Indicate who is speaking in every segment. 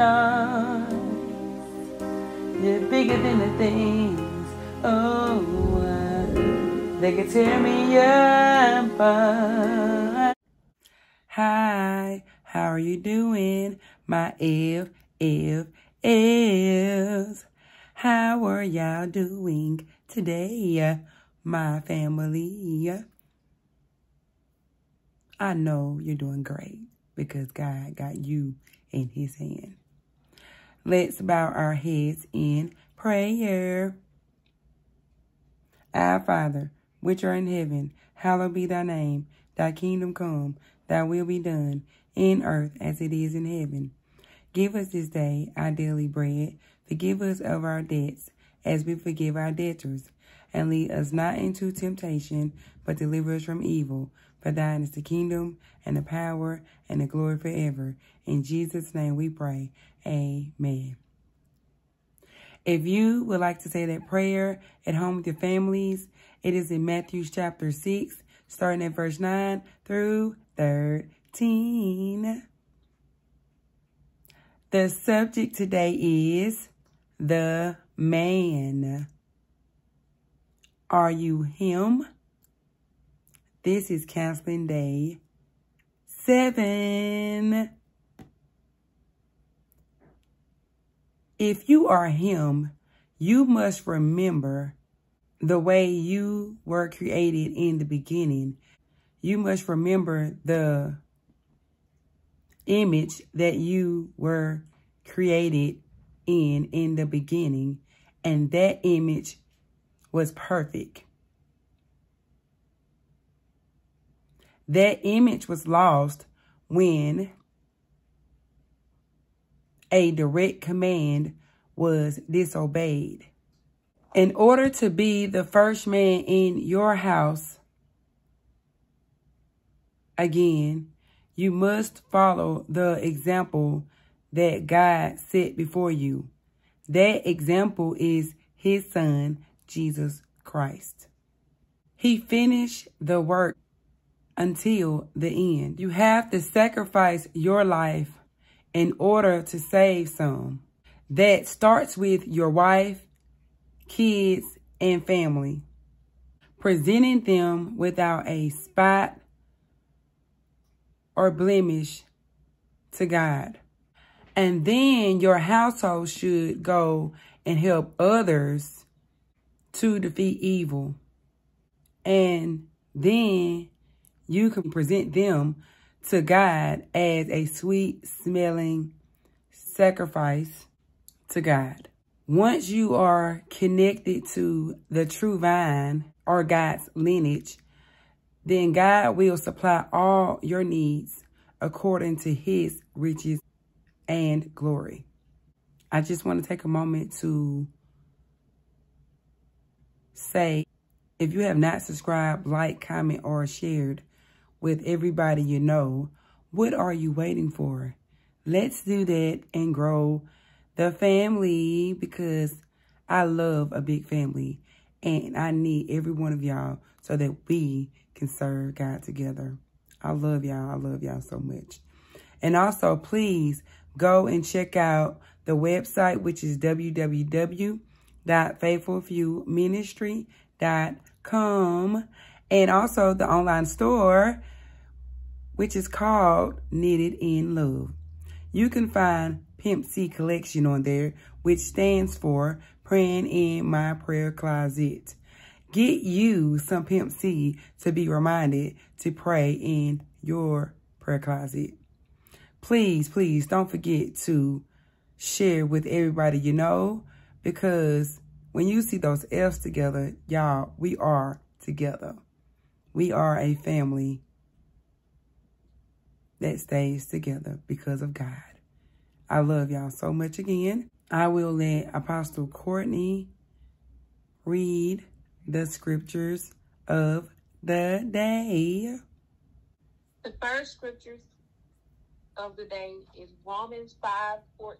Speaker 1: stars. You're bigger than the things, oh, uh, they could tear me apart. Hi, how are you doing, my if, if, if? How are y'all doing today, my family? I know you're doing great because God got you in his hand. Let's bow our heads in prayer. Our Father, which art in heaven, hallowed be thy name. Thy kingdom come, thy will be done, in earth as it is in heaven. Give us this day our daily bread. Forgive us of our debts, as we forgive our debtors. And lead us not into temptation, but deliver us from evil. For thine is the kingdom, and the power, and the glory forever. In Jesus' name we pray. Amen. If you would like to say that prayer at home with your families, it is in Matthew chapter 6, starting at verse 9 through 13. The subject today is the man. Are you him? This is counseling day seven. If you are him, you must remember the way you were created in the beginning. You must remember the image that you were created in in the beginning. And that image was perfect. That image was lost when a direct command was disobeyed. In order to be the first man in your house, again, you must follow the example that God set before you. That example is his son, Jesus Christ. He finished the work until the end. You have to sacrifice your life in order to save some. That starts with your wife, kids, and family. Presenting them without a spot or blemish to God. And then your household should go and help others to defeat evil. And then you can present them to God as a sweet smelling sacrifice to God. Once you are connected to the true vine or God's lineage, then God will supply all your needs according to his riches and glory. I just want to take a moment to say, if you have not subscribed, like, comment, or shared with everybody you know, what are you waiting for? Let's do that and grow the family because I love a big family and I need every one of y'all so that we can serve God together. I love y'all. I love y'all so much. And also, please go and check out the website, which is www.faithfulfewministry.com. And also the online store, which is called Knitted in Love. You can find Pimp C Collection on there, which stands for Praying in My Prayer Closet. Get you some Pimp C to be reminded to pray in your prayer closet. Please, please don't forget to share with everybody you know because when you see those F's together, y'all, we are together. We are a family that stays together because of God. I love y'all so much again. I will let Apostle Courtney read the scriptures of the day.
Speaker 2: The first scriptures of the day is Romans 5 14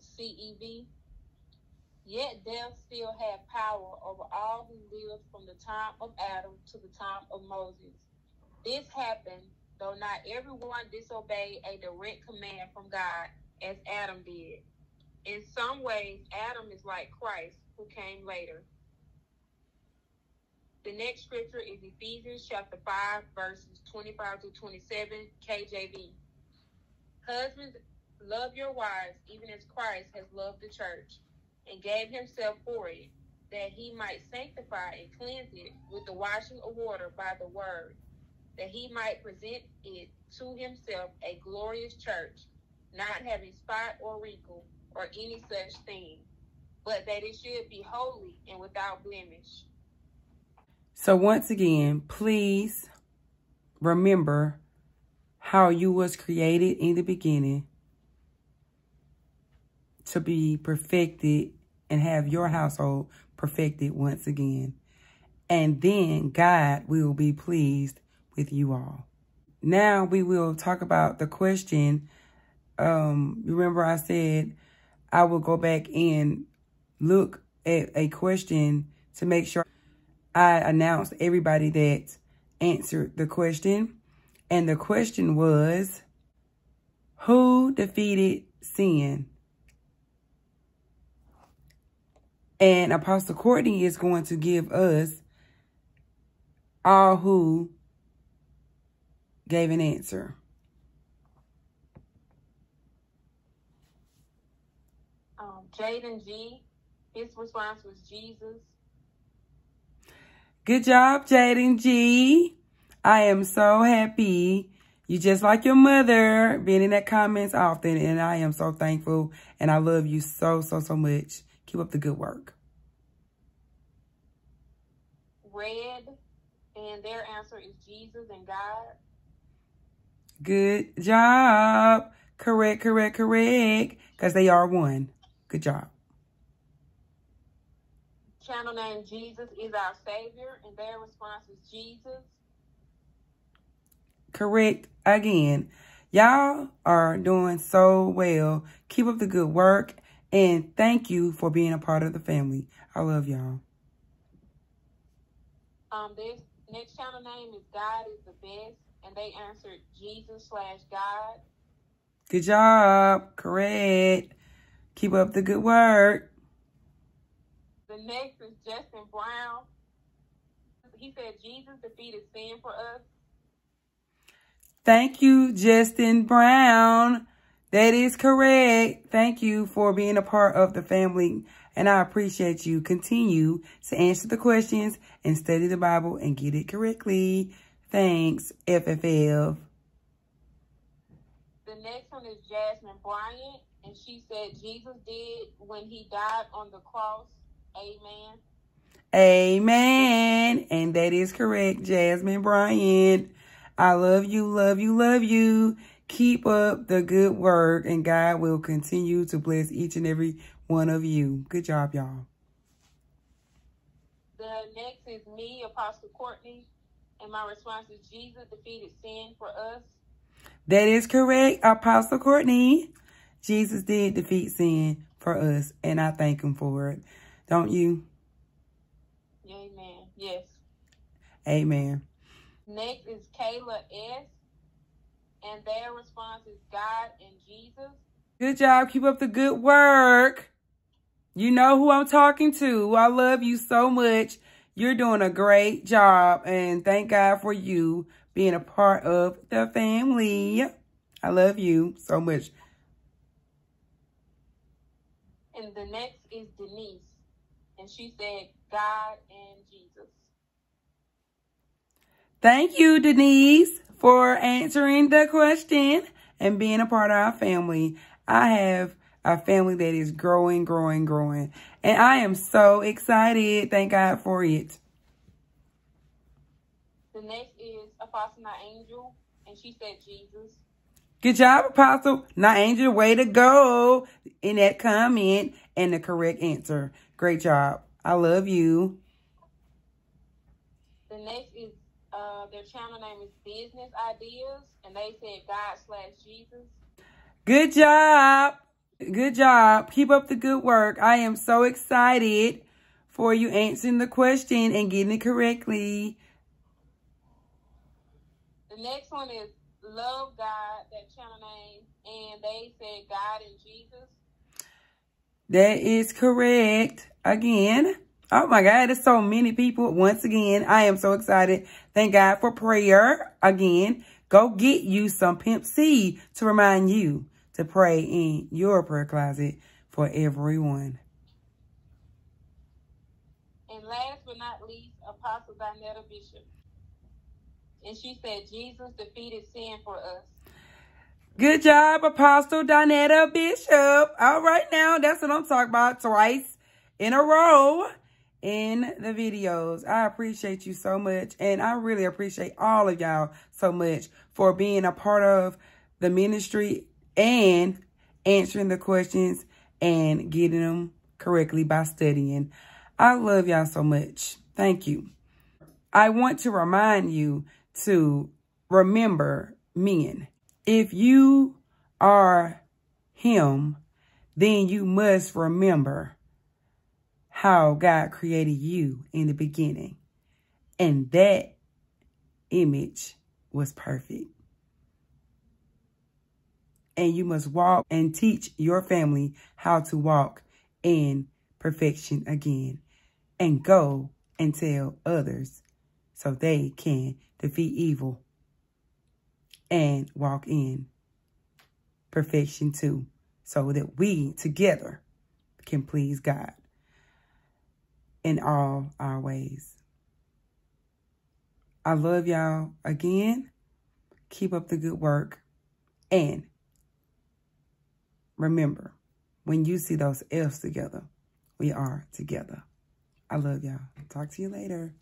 Speaker 2: CEV. Yet death still had power over all who lived from the time of Adam to the time of Moses. This happened though not everyone disobeyed a direct command from God, as Adam did. In some ways, Adam is like Christ, who came later. The next scripture is Ephesians chapter 5, verses 25 to 27, KJV. Husbands, love your wives, even as Christ has loved the church, and gave himself for it, that he might sanctify and cleanse it with the washing of water by the word, that he might present it to himself a glorious church, not having spot or wrinkle or any such thing, but that it should be holy and without blemish.
Speaker 1: So once again, please remember how you was created in the beginning to be perfected and have your household perfected once again. And then God will be pleased with you all. Now we will talk about the question. Um, remember I said I will go back and look at a question to make sure I announced everybody that answered the question. And the question was, who defeated sin? And Apostle Courtney is going to give us all who gave an answer.
Speaker 2: Um, Jaden G, his response was Jesus.
Speaker 1: Good job, Jaden G. I am so happy. You just like your mother, being in that comments often, and I am so thankful, and I love you so, so, so much. Keep up the good work.
Speaker 2: Red, and their answer is Jesus and God.
Speaker 1: Good job. Correct, correct, correct. Because they are one. Good job.
Speaker 2: Channel name Jesus is our Savior, and their response is Jesus.
Speaker 1: Correct again. Y'all are doing so well. Keep up the good work. And thank you for being a part of the family. I love y'all.
Speaker 2: Um, this next channel name is God is the best and they answered Jesus slash God.
Speaker 1: Good job. Correct. Keep up the good work.
Speaker 2: The next is Justin Brown. He said Jesus defeated sin for us.
Speaker 1: Thank you, Justin Brown. That is correct. Thank you for being a part of the family. And I appreciate you. Continue to answer the questions and study the Bible and get it correctly. Thanks, FFF.
Speaker 2: The next one is Jasmine Bryant, and she said Jesus did when he died on the cross. Amen.
Speaker 1: Amen. And that is correct, Jasmine Bryant. I love you, love you, love you. Keep up the good work, and God will continue to bless each and every one of you. Good job, y'all.
Speaker 2: The next is me, Apostle Courtney. And my response is Jesus defeated sin for us.
Speaker 1: That is correct, Apostle Courtney. Jesus did defeat sin for us, and I thank him for it. Don't you?
Speaker 2: Amen. Yes.
Speaker 1: Amen.
Speaker 2: Next is Kayla S. And their response is God and Jesus.
Speaker 1: Good job. Keep up the good work. You know who I'm talking to. I love you so much. You're doing a great job, and thank God for you being a part of the family. I love you so much.
Speaker 2: And the next is Denise, and she said, God and Jesus.
Speaker 1: Thank you, Denise, for answering the question and being a part of our family. I have a family that is growing, growing, growing. And I am so excited. Thank God for it.
Speaker 2: The next is Apostle Not Angel, and she said Jesus.
Speaker 1: Good job, Apostle. Not Angel, way to go in that comment and the correct answer. Great job. I love you.
Speaker 2: The next is uh, their channel name is Business Ideas, and they said God slash Jesus.
Speaker 1: Good job. Good job. Keep up the good work. I am so excited for you answering the question and getting it correctly.
Speaker 2: The next one is Love God, that channel name, and they said God and Jesus.
Speaker 1: That is correct. Again. Oh my God, there's so many people. Once again, I am so excited. Thank God for prayer. Again, go get you some Pimp C to remind you to pray in your prayer closet for everyone.
Speaker 2: And last but not least, Apostle Donetta Bishop. And she said, Jesus defeated sin for us.
Speaker 1: Good job, Apostle Donetta Bishop. All right now, that's what I'm talking about twice in a row in the videos. I appreciate you so much. And I really appreciate all of y'all so much for being a part of the ministry and answering the questions and getting them correctly by studying. I love y'all so much. Thank you. I want to remind you to remember men. If you are him, then you must remember how God created you in the beginning. And that image was perfect. And you must walk and teach your family how to walk in perfection again. And go and tell others so they can defeat evil and walk in perfection too. So that we together can please God in all our ways. I love y'all again. Keep up the good work. And remember, when you see those F's together, we are together. I love y'all. Talk to you later.